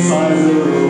Sizes.